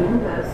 bem-vindas,